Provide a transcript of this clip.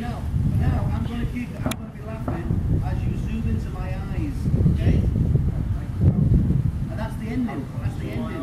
Now, now I'm going to keep. I'm going to be laughing as you zoom into my eyes. Okay. And that's the ending. That's the ending.